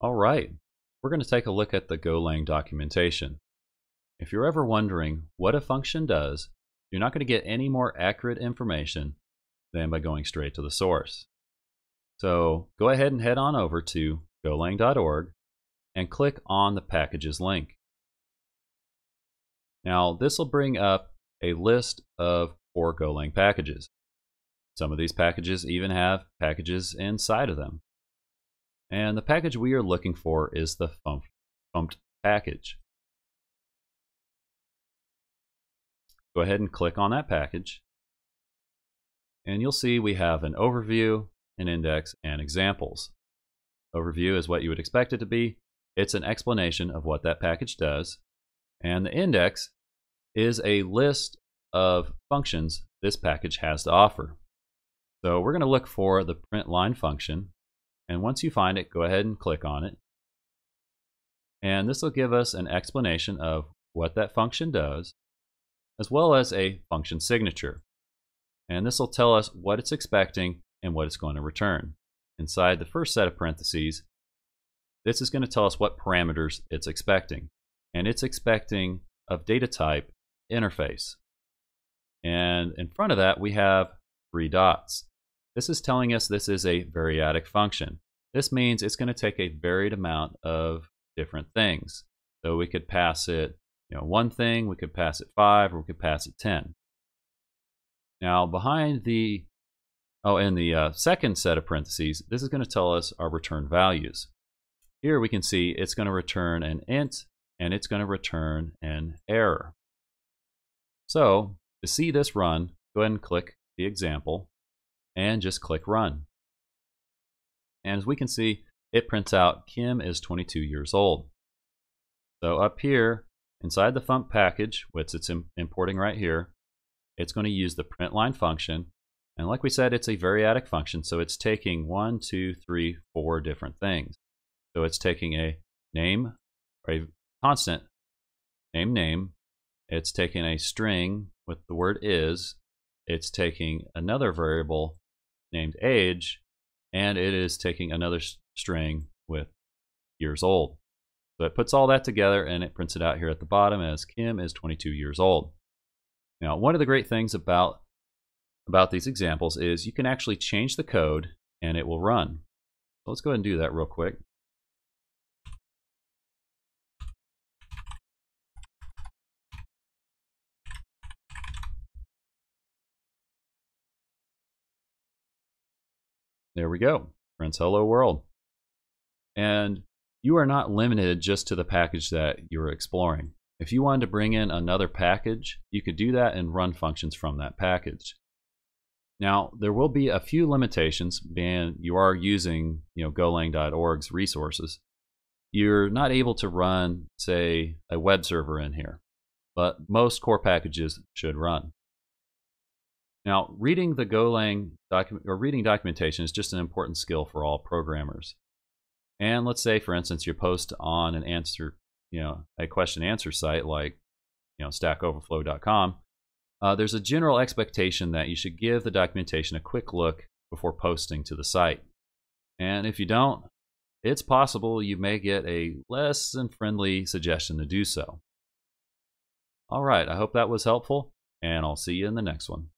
All right, we're going to take a look at the Golang documentation. If you're ever wondering what a function does, you're not going to get any more accurate information than by going straight to the source. So go ahead and head on over to golang.org and click on the packages link. Now this will bring up a list of core Golang packages. Some of these packages even have packages inside of them. And the package we are looking for is the fmt package. Go ahead and click on that package. And you'll see we have an overview, an index, and examples. Overview is what you would expect it to be. It's an explanation of what that package does. And the index is a list of functions this package has to offer. So we're going to look for the print line function. And once you find it, go ahead and click on it. And this will give us an explanation of what that function does, as well as a function signature. And this will tell us what it's expecting and what it's going to return. Inside the first set of parentheses, this is going to tell us what parameters it's expecting. And it's expecting of data type interface. And in front of that, we have three dots. This is telling us this is a variadic function. This means it's going to take a varied amount of different things. So we could pass it you know, one thing, we could pass it five, or we could pass it 10. Now behind the, oh, in the uh, second set of parentheses, this is going to tell us our return values. Here we can see it's going to return an int, and it's going to return an error. So to see this run, go ahead and click the example and just click run. And as we can see, it prints out Kim is 22 years old. So up here, inside the fmt package, which it's importing right here, it's going to use the print line function. And like we said, it's a variadic function, so it's taking one, two, three, four different things. So it's taking a name, or a constant, name, name, it's taking a string with the word is, it's taking another variable named age, and it is taking another string with years old. So it puts all that together and it prints it out here at the bottom as Kim is 22 years old. Now, one of the great things about about these examples is you can actually change the code and it will run. So let's go ahead and do that real quick. There we go. Prints hello world. And you are not limited just to the package that you're exploring. If you wanted to bring in another package, you could do that and run functions from that package. Now, there will be a few limitations, being you are using you know, golang.org's resources. You're not able to run, say, a web server in here, but most core packages should run. Now, reading the Golang document or reading documentation is just an important skill for all programmers. And let's say, for instance, you post on an answer, you know, a question answer site like, you know, StackOverflow.com. Uh, there's a general expectation that you should give the documentation a quick look before posting to the site. And if you don't, it's possible you may get a less than friendly suggestion to do so. All right, I hope that was helpful, and I'll see you in the next one.